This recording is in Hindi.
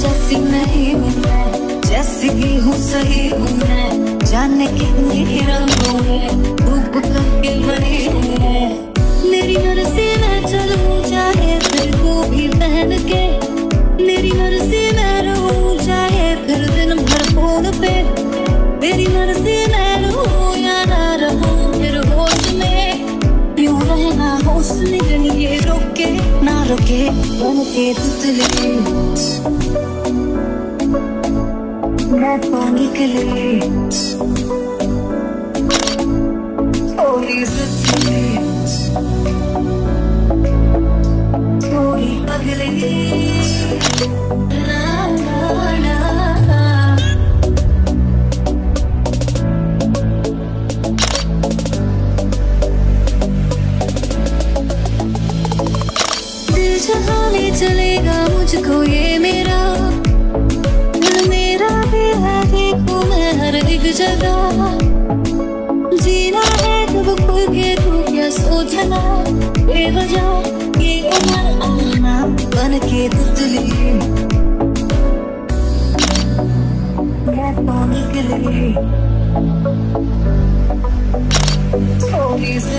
जैसी नहीं हूँ मैं जैसी भी हूँ सही हूँ मैं। जाने कितनी रंगों होश में रोके, ना रोके बन के तुतले। मैं तो निकले थोड़ी सच्ची थोड़ी पगली दिल चलेगा मुझको ये मेरा। मेरा भी है, देखो मैं हर एक जगह। जीना है कब खुल के तू क्या सोचना? बेवजह ये उम्र आना बन के तितली मैं तो निकली थोड़ी सी